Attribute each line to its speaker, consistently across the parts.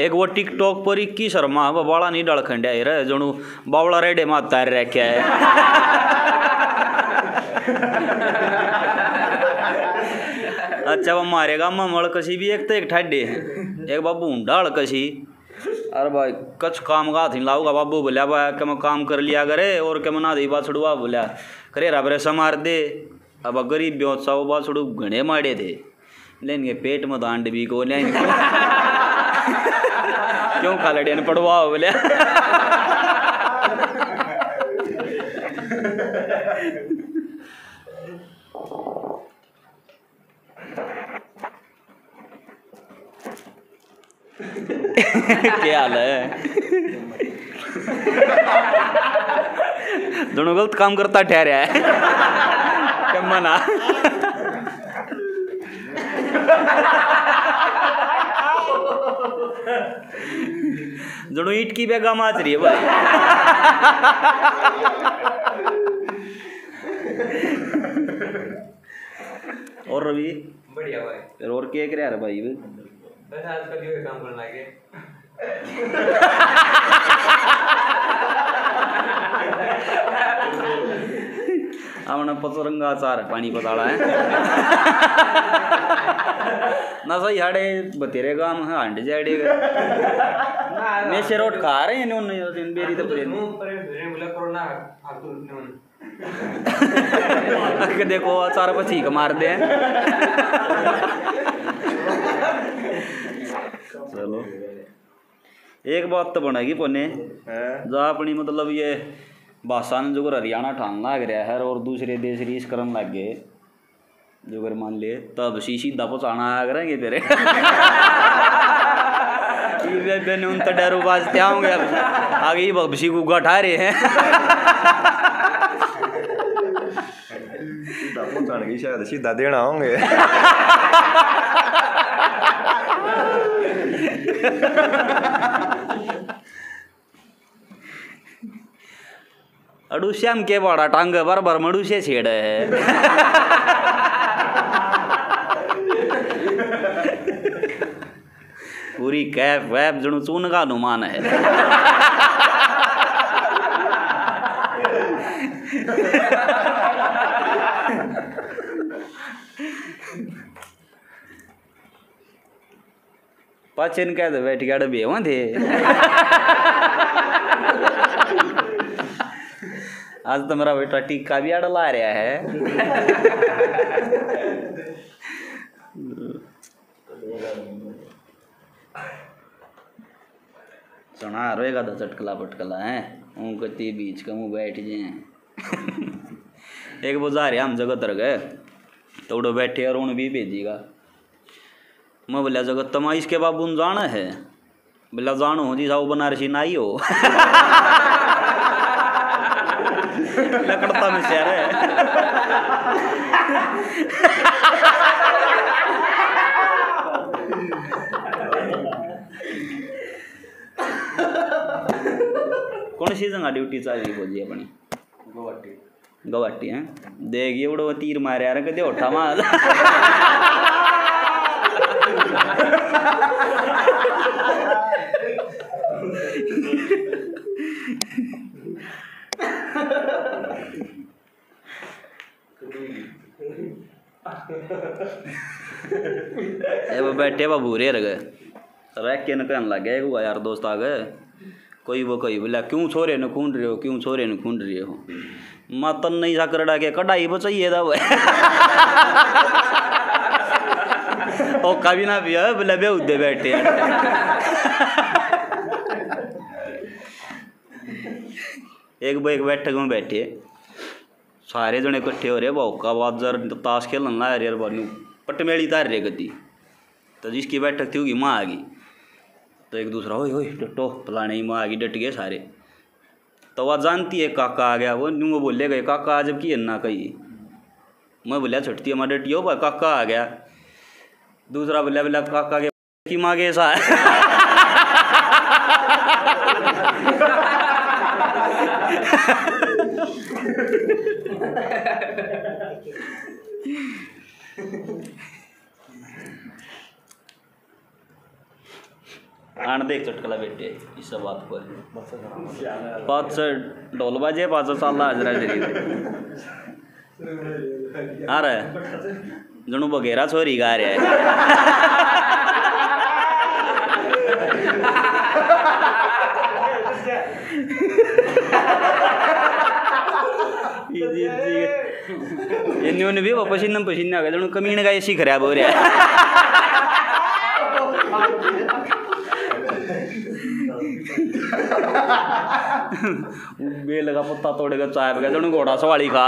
Speaker 1: एक वो टिकटॉक पर इक्की शर्मा, वो बाला नहीं डाल खंडिया रे जणू बावला रेडे में तार रखे है। अच्छा वो मारेगा ममड़ कसी भी एक तो एक ठाडे हैं, एक बाबू ऊंडाल कसी। अरे भाई कछ काम का थी लाऊगा, बाबू बोलिया, भाई, के मैं काम कर लिया करे, और के मना दे बाछड़ुआ बोलिया। करे रबरे समार दे, अब गरीब ब्योत्सा वो बाछड़ू घने मारे थे के पेट में दांड भी को लेकिन क्यों खा लड़े पड़वा बोलिया क्या हाल है? दोनों गलत काम करता ठहरा है। क्या मना जड़ो ईट की बेगा माच रही है भाई। और रवि?
Speaker 2: बढ़िया भाई।
Speaker 1: और क्या कर रहा भाई
Speaker 2: बस आजकल ये काम करना है
Speaker 1: அவனை பசுரங்கா चार पानी पताड़ा है। ना सही हाड़े बतेरे काम है अंडे जाड़े। हैं तो
Speaker 2: मुँह पर धुरे बोला कोरोना आप तो नून
Speaker 1: के देखो अचार पर छीक मार दे। चलो। एक बात तो बनेगी पोने। जा अपनी मतलब ये भाषा ने जो हरियाणा ठान लग रहा है और दूसरे देश रीस करन लग गए जो अगर मान लिए तब सी सीधा पहुँचाना आया करेंगे तेरे। बेने उन तो डरो बाजते आओगे अब आगे ही भगसी गुग्गा ठा रहे हैं।
Speaker 3: की शायद सीधा देना होंगे।
Speaker 1: अड़ूश्याम के बड़ा टांग बार बार मड़ूसे छेड़ है। पूरी कैफ वैफ जणू चून का अनुमान है। पाचन कह दे बैठ गया हुआ थे। आज तो मेरा बेटा टीका भी अड़ ला रहा है। सुना रोएगा तो चटकला पटकला, है? ऊँ कती बीच का, मुँह बैठ जाए। एक बुझा रहे हम जगत रह गए। तो उड़ो बैठे और उन भी भेजीगा। मैं बोला जगत तमा इसके बाबू जाना है। बोला, जानो जी साहब बनारसी नाई हो। लकड़ता में शहर है। सी जगह ड्यूटी चल रही फौजी अपनी
Speaker 2: गोवाटी
Speaker 1: गवाटी हैं देख ये उड़ो तीर मारे यार कदे उठा मार ए बैठे भूरे रह गए रह के न कहने लग गया हुआ यार दोस्त आ गए कोई वो कोई, बोला, क्यों छोरे न खून रहे हो क्यों छोरे न खून रहे हो मतन नहीं सा करड़ा के, कढ़ाई बचाइए था वो। ओ कभी ना पिया बोले बे उदे बैठे एक वो एक बैठक में बैठे। सारे जने इकट्ठे हो रहे भाव का बाद जर ताश खेलन ला रहे बानू पटमेली तार रहे गति तो जिसकी बैठक थी होगी माँ आ गई। तो एक दूसरा ओए ओए डटो फलाने ही माँ आ गई डट गए सारे। तो वह जानती है काका आ गया वो न्यू वो बोले गए काका आज की ना कही मैं बोलिया छुट्टी हमारे डटियो भाई काका आ गया। दूसरा बोलिया बोला काका के की माँ के ऐसा देख चटकला भेटे इस बात को पाच ढोल बाजे पाच चालला हजरा जरी आ रहा है? जणू बघेरा छोरी गा रे न्यून भी वापस नम पशी ना जणू कमी काय शिखऱ्या बोऱ्या बेल का पत्ता तोड़ेगा चाय बगैर जणू घोड़ा सवाली खा।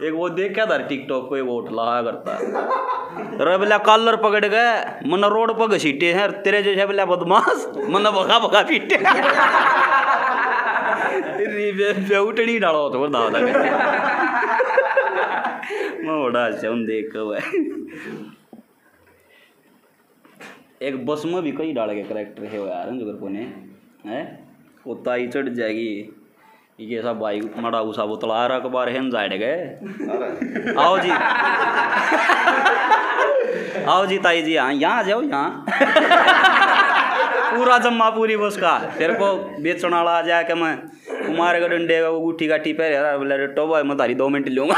Speaker 1: एक वो देख क्या था टिकटॉक पे वो उठला करता। रे बोला, कॉलर पकड़ गए मन रोड पर घसीटे हैं, तेरे जैसे बोला, बदमाश, मन भगा भगा पीटे। उठनी डालो तो बता था मैं बड़ा अच्छा हूँ, देख भाई। एक बस में भी कई डाल के करेक्टर है यार, जो को ने, है? वो ताई चढ़ जाएगी। ये सब भाई मड़ा उसा वो तला रहा बार हेन जाए गए आओ जी। आओ जी ताई जी हाँ यहाँ आ जाओ, यहाँ। पूरा जम्मा पूरी बस का। तेरे को बेचने वाला आ जाए कि मैं कुमार का डंडे का वो गुठी गाठी पे भाई, मैं तारी दो मिनट लूँगा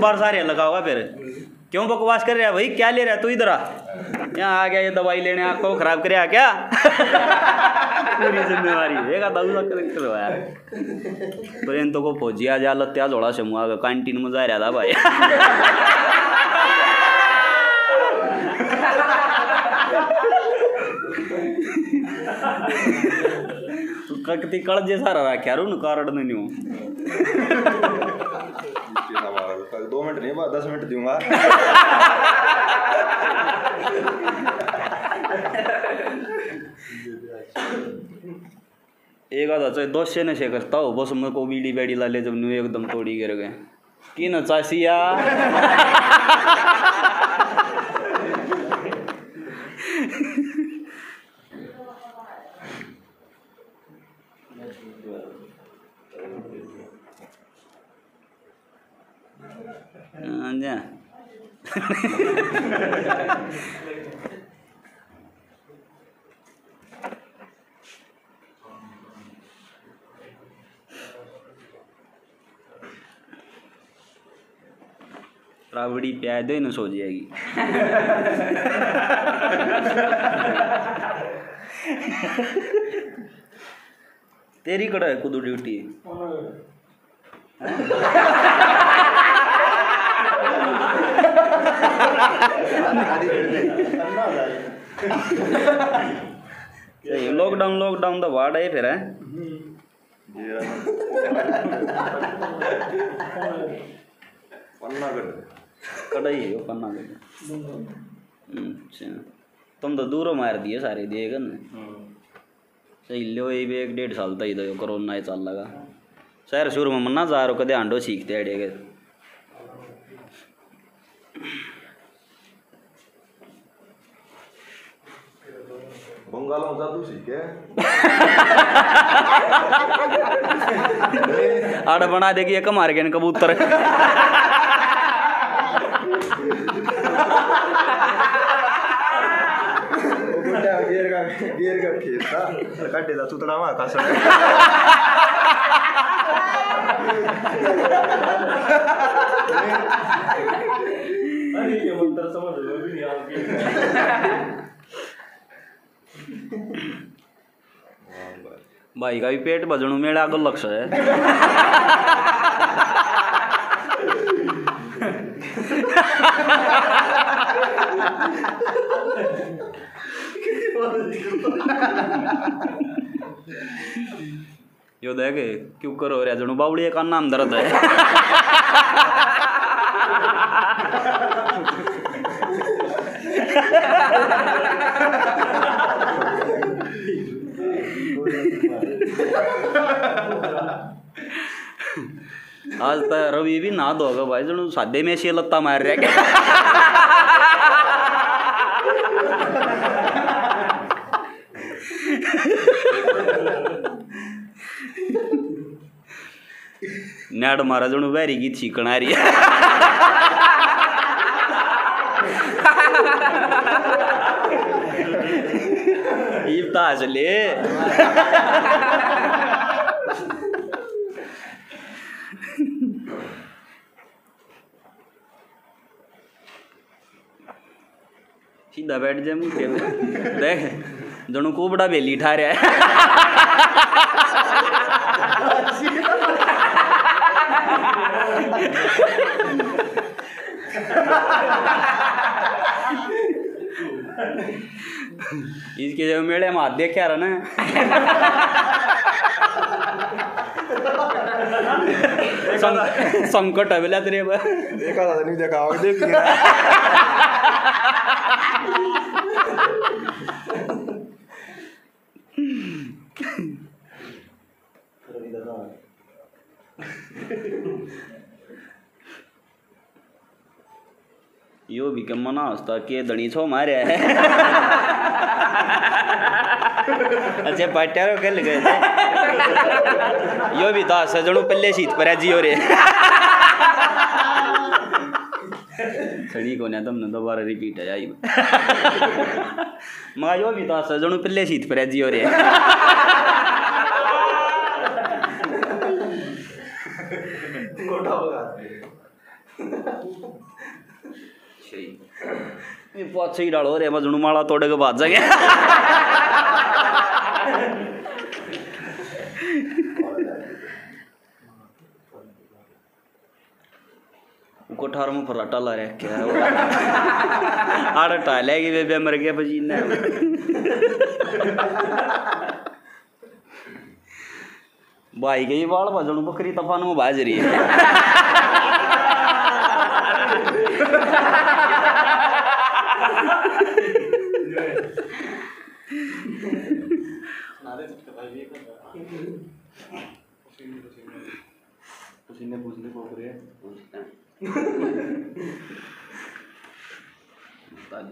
Speaker 1: अखबार सारे लगा होगा फिर। क्यों बकवास कर रहा है भाई? क्या ले रहा है तू इधर आ। यहाँ आ गया ये दवाई लेने आपको खराब करे क्या? पूरी जिम्मेवारी। यार। तो को फौजी आ जा लत्या जोड़ा से मुआ कैंटीन में जा रहा था भाई। रहा क्या रू कारण नहीं हूँ
Speaker 3: दो मिनट नहीं दस मिनट दूँगा
Speaker 1: एक आधा चाहे से नशे करता हो बस मेरे को बीड़ी बैड़ी ला ले जब न्यू एकदम तोड़ी गिर गए की न चासिया हाँ जा राबड़ी प्याज दो ना सो जाएगी तेरी कड़ा है कुदू ड्यूटी सही लॉकडाउन लॉकडाउन तो वार्ड है फिर है? कड़ाई है पन्ना अच्छा। तुम तो दूरों मार दिए सारे दिएगा ना सही लो ये भी एक डेढ़ साल तक तो कोरोना ही चल लगा। शहर शुरू में मन्ना जा रहा कदे हांडो सीखते अड़े के
Speaker 3: बंगाल में जादू सीखे।
Speaker 1: आड़ बना देगी एक मार के कबूतर।
Speaker 3: गियर का गियर का खेत था। कट्टे था सुतड़ा वहाँ कसम
Speaker 1: भाई का भी पेट भजणू मेरा आगो लक्ष्य है। यो देख क्यों करो रे? जणू बावड़ी का नाम दर्द है। आज तो रवि भी ना दोगा भाई जणू सादे में से लत्ता मार रहा नेट मारा जणू बैरी की छीकण आ रही है ताश बैठ जाए मुझे देख दोनों को बड़ा बेली ठा रहा है। इसके जब मेले में हाथ देख रहा ना। संकट है बोला तेरे
Speaker 3: देखा था नहीं देखा होगा, देख लिया
Speaker 1: यो भी कम मना हस्ता के धनी छो मारे है। अच्छे पाट्यारो कल गए यो भी तो हस्ता जणू पल्ले शीत पर जियो रे। सड़ी को ना तुमने दोबारा रिपीट है आई। मगा यो भी तो हस्ता जणू पल्ले शीत पर जियो रे
Speaker 3: गोटा भगा
Speaker 1: सही ये पाछे ही डालो रे मैं जणू माला तोड़ के भाज जागे। कोठार में फराटा ला क्या है आड़ बेबे मर गया पसीने भाई के बाल भजन बकरी तफान में बाज रही है
Speaker 3: पसीने पूछने को रहे
Speaker 1: ताली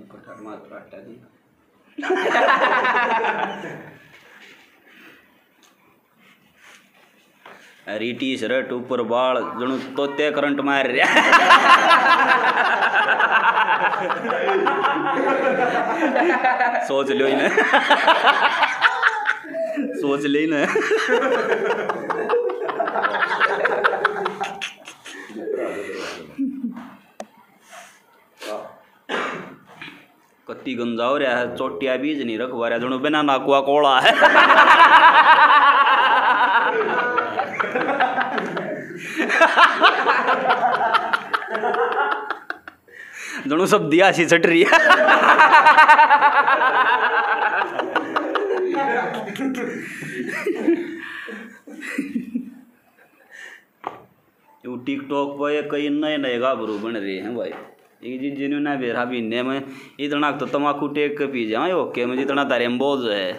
Speaker 1: कोठार मात्र आटा दी। अरे, टी शर्ट ऊपर बाल, जणू तोते करंट मार रहा सोच लो इन्हें। सोच गंजा हो रहा है, चोटिया बीज नहीं रखवा रहा जणू बिना नाकुआ कोड़ा है। जणू सब दिया सी चट रही है। टिकटॉक पर कई नए नए गाभरू बन रहे हैं भाई। जी जिन्होंने ना बेरा पीने में इतना तो तम्बाकू टेक के पी जाए ओके में जितना तारे में है।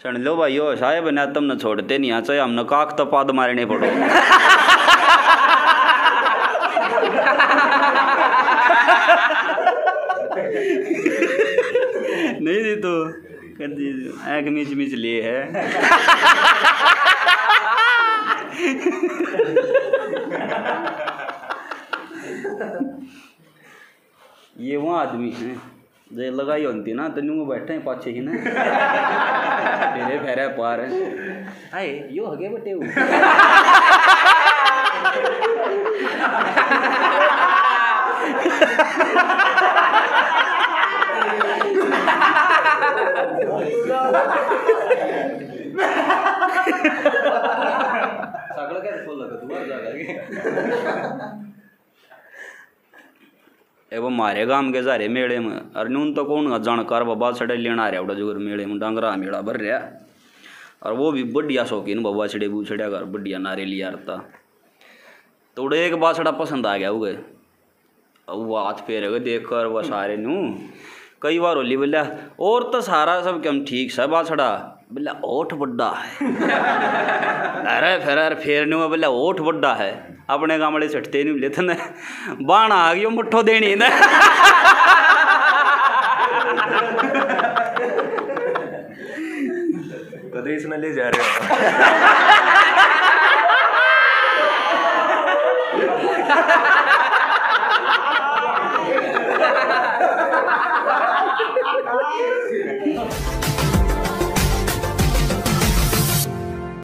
Speaker 1: सुन लो भाई हो साहेब ने तुमने छोड़ते नहीं आ चाहे हमने काक तो पाद मारने पड़ो नहीं दी तो आँख मिच मिच लिए है। ये वो आदमी है जे लगाई होती ना तो न्यू बैठे हैं पाछे ही ना। तेरे फेरे पार है। आए यो हगे बटे सगळं काय मारे गाम के सारे मेले में. और नून तो कौन जानकार बाबा सड़े लेना रहा उड़ा ज़ोर मेले में डांगरा मेला भर रहा और वो भी बढ़िया शौकीन बाबा छड़े बूछड़िया कर बढ़िया नारे लिया रहा तो उड़े एक बासड़ा पसंद आ गया उगे. अब वो हाथ फेरे गए देख कर वह सारे नू कई बार होली बोलिया और तो सारा सब कम ठीक सा बासड़ा बोला ओठ बड्डा है। अरे फिर अरे फेरने में बोला ओठ बड्डा है। अपने कामड़े छटते नहीं लेते न बाण आ गयो मुठ्ठो देनी न?
Speaker 3: कदे इसने ले जा रहे हाँ?
Speaker 1: Ah, esse, né?